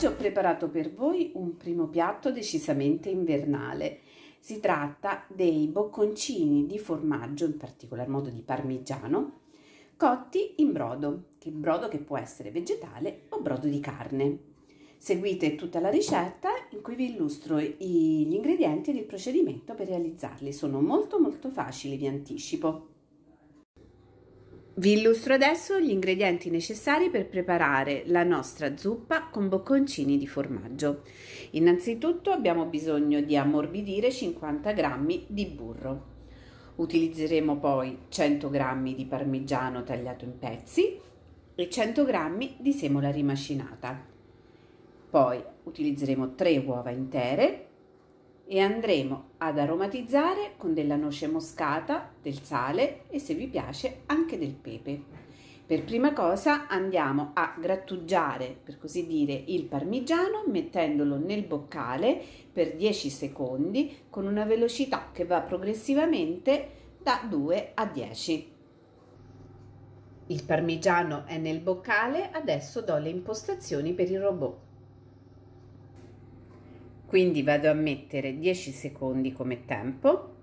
Oggi ho preparato per voi un primo piatto decisamente invernale. Si tratta dei bocconcini di formaggio, in particolar modo di parmigiano, cotti in brodo, che brodo che può essere vegetale o brodo di carne. Seguite tutta la ricetta in cui vi illustro gli ingredienti ed il procedimento per realizzarli. Sono molto molto facili, vi anticipo. Vi illustro adesso gli ingredienti necessari per preparare la nostra zuppa con bocconcini di formaggio. Innanzitutto abbiamo bisogno di ammorbidire 50 g di burro. Utilizzeremo poi 100 g di parmigiano tagliato in pezzi e 100 g di semola rimacinata. Poi utilizzeremo 3 uova intere e andremo ad aromatizzare con della noce moscata, del sale e se vi piace anche del pepe. Per prima cosa andiamo a grattugiare, per così dire, il parmigiano mettendolo nel boccale per 10 secondi con una velocità che va progressivamente da 2 a 10. Il parmigiano è nel boccale, adesso do le impostazioni per il robot. Quindi vado a mettere 10 secondi come tempo.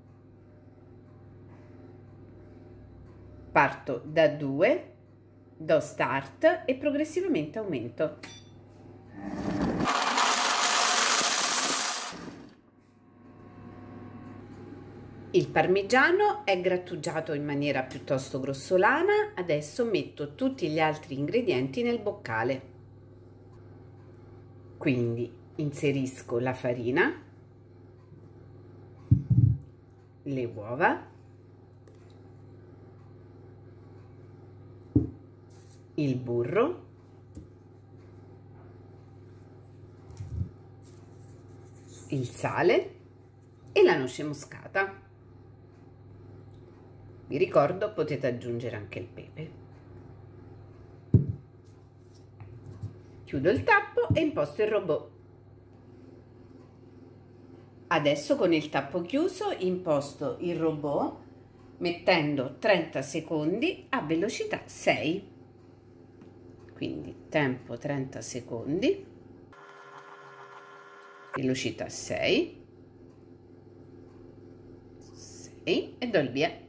Parto da 2, do start e progressivamente aumento. Il parmigiano è grattugiato in maniera piuttosto grossolana, adesso metto tutti gli altri ingredienti nel boccale. Quindi inserisco la farina, le uova, il burro, il sale e la noce moscata. Vi ricordo potete aggiungere anche il pepe. Chiudo il tappo e imposto il robot. Adesso con il tappo chiuso imposto il robot mettendo 30 secondi a velocità 6. Quindi tempo 30 secondi, velocità 6, 6 e do il via.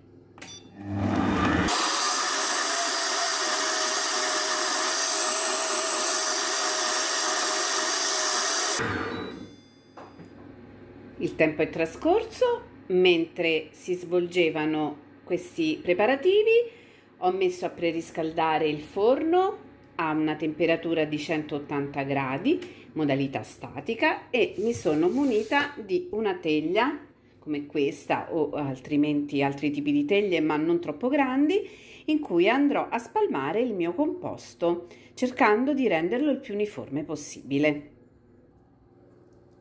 Il tempo è trascorso, mentre si svolgevano questi preparativi. Ho messo a preriscaldare il forno a una temperatura di 180 gradi, modalità statica, e mi sono munita di una teglia come questa o altrimenti altri tipi di teglie ma non troppo grandi in cui andrò a spalmare il mio composto cercando di renderlo il più uniforme possibile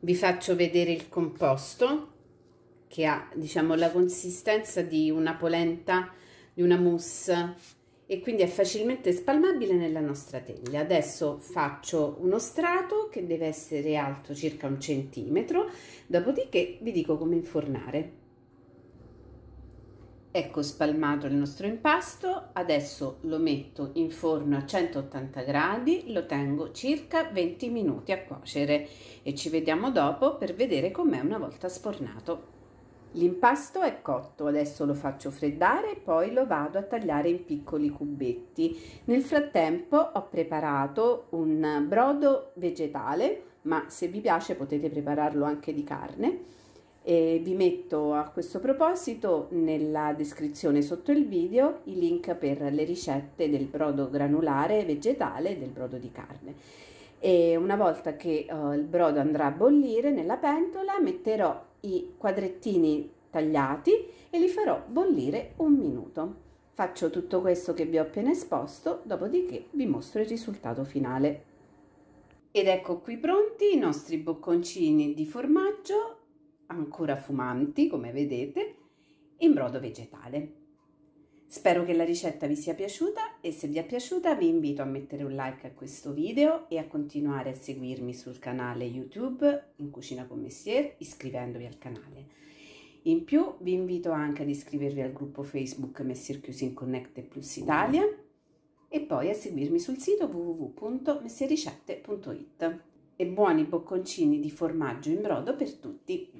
vi faccio vedere il composto che ha diciamo la consistenza di una polenta di una mousse e quindi è facilmente spalmabile nella nostra teglia. Adesso faccio uno strato che deve essere alto circa un centimetro dopodiché vi dico come infornare Ecco spalmato il nostro impasto, adesso lo metto in forno a 180 gradi, lo tengo circa 20 minuti a cuocere e ci vediamo dopo per vedere com'è una volta sfornato. L'impasto è cotto, adesso lo faccio freddare e poi lo vado a tagliare in piccoli cubetti. Nel frattempo ho preparato un brodo vegetale, ma se vi piace potete prepararlo anche di carne e vi metto a questo proposito nella descrizione sotto il video i link per le ricette del brodo granulare vegetale e del brodo di carne. E una volta che uh, il brodo andrà a bollire nella pentola metterò i quadrettini tagliati e li farò bollire un minuto. Faccio tutto questo che vi ho appena esposto, dopodiché vi mostro il risultato finale. Ed ecco qui pronti i nostri bocconcini di formaggio ancora fumanti, come vedete, in brodo vegetale. Spero che la ricetta vi sia piaciuta e se vi è piaciuta vi invito a mettere un like a questo video e a continuare a seguirmi sul canale YouTube in Cucina con Messier iscrivendovi al canale. In più vi invito anche ad iscrivervi al gruppo Facebook Messier Cuisine Connect Plus Italia e poi a seguirmi sul sito www.messierricette.it. e buoni bocconcini di formaggio in brodo per tutti.